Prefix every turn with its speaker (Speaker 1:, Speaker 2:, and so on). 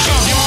Speaker 1: champion.